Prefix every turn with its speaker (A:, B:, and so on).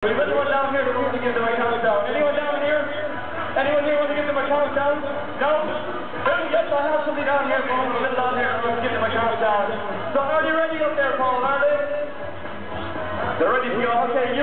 A: Anyone down here that wants to get my a down? Anyone down here? Anyone here want to get my a down? No? Yes, I have somebody down here, Paul, a little down here who wants to give them a down. So are they ready up there, Paul, are they? They're ready to go. Okay,